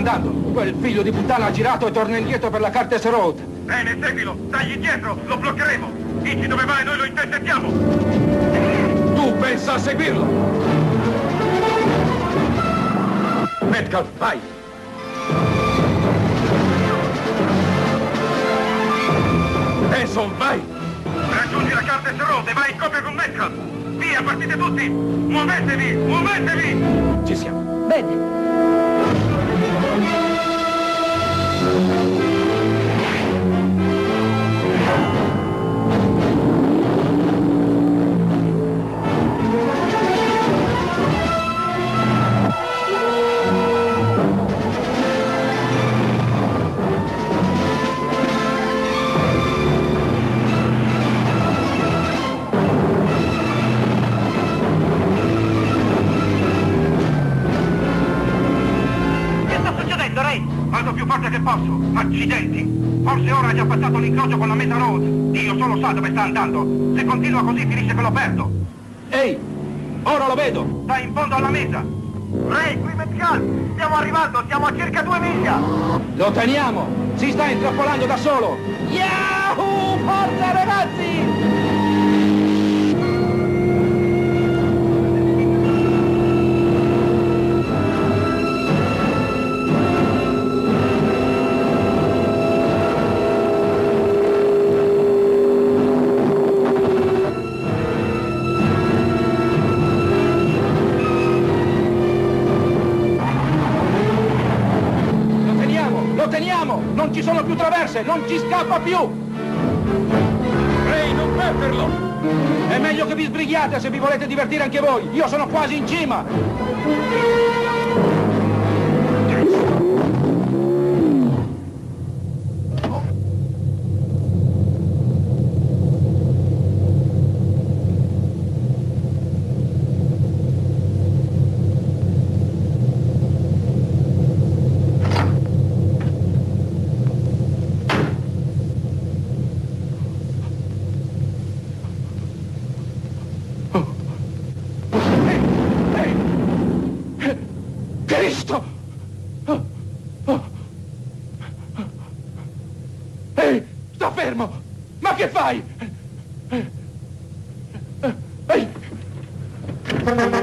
andando. Quel figlio di puttana ha girato e torna indietro per la Cartes Road. Bene, seguilo, dagli indietro, lo bloccheremo. Dici dove vai, noi lo intercettiamo. Tu pensa a seguirlo? Metcalf, vai! Benson, vai! Raggiungi la Cartes Road e vai in coppia con Metcalf. Via, partite tutti! Muovetevi, muovetevi! Ci siamo. Bene. Vado più forte che posso. Accidenti! Forse ora ha già passato l'incrocio con la Meta Road. Dio solo sa dove sta andando. Se continua così finisce che lo perdo. Ehi! Ora lo vedo! Sta in fondo alla meta. Ray, qui Metcalf! Stiamo arrivando, siamo a circa due miglia! Lo teniamo! Si sta intrappolando da solo! Yahoo! Forza Non ci sono più traverse! Non ci scappa più! Ray, non perderlo! È meglio che vi sbrighiate se vi volete divertire anche voi! Io sono quasi in cima! Ehi! Ehi! Cristo! Ehi! Sta fermo! Ma che fai? Ehi!